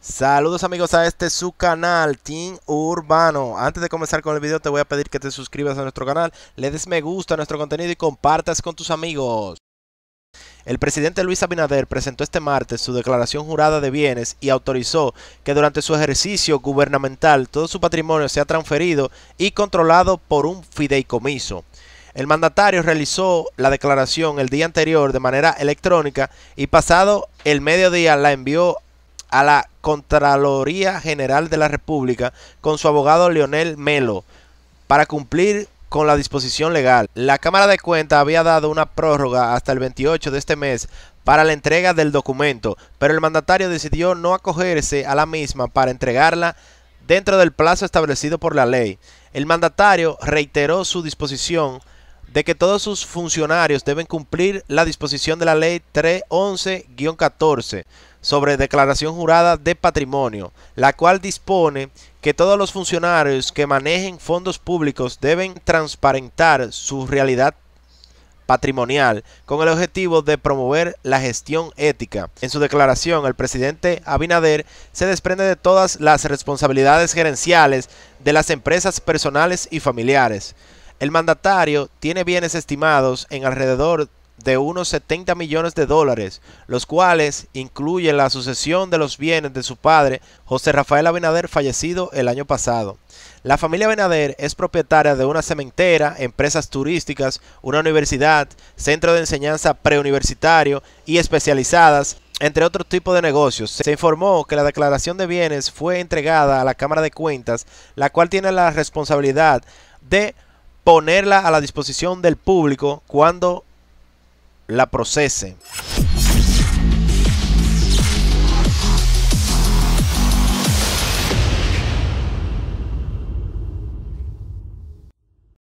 Saludos amigos a este su canal Team Urbano. Antes de comenzar con el video te voy a pedir que te suscribas a nuestro canal, le des me gusta a nuestro contenido y compartas con tus amigos. El presidente Luis Abinader presentó este martes su declaración jurada de bienes y autorizó que durante su ejercicio gubernamental todo su patrimonio sea transferido y controlado por un fideicomiso. El mandatario realizó la declaración el día anterior de manera electrónica y pasado el mediodía la envió a la Contraloría General de la República con su abogado Leonel Melo para cumplir con la disposición legal. La Cámara de Cuentas había dado una prórroga hasta el 28 de este mes para la entrega del documento, pero el mandatario decidió no acogerse a la misma para entregarla dentro del plazo establecido por la ley. El mandatario reiteró su disposición de que todos sus funcionarios deben cumplir la disposición de la ley 311-14 sobre declaración jurada de patrimonio, la cual dispone que todos los funcionarios que manejen fondos públicos deben transparentar su realidad patrimonial con el objetivo de promover la gestión ética. En su declaración, el presidente Abinader se desprende de todas las responsabilidades gerenciales de las empresas personales y familiares. El mandatario tiene bienes estimados en alrededor de unos 70 millones de dólares, los cuales incluyen la sucesión de los bienes de su padre, José Rafael Abinader, fallecido el año pasado. La familia Abinader es propietaria de una cementera, empresas turísticas, una universidad, centro de enseñanza preuniversitario y especializadas, entre otros tipos de negocios. Se informó que la declaración de bienes fue entregada a la Cámara de Cuentas, la cual tiene la responsabilidad de ponerla a la disposición del público cuando la procese.